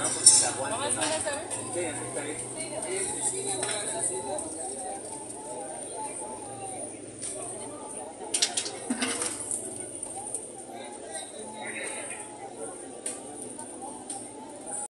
Ah, pues, no, porque se aguanta. ¿Vamos a hacer Sí, está bien.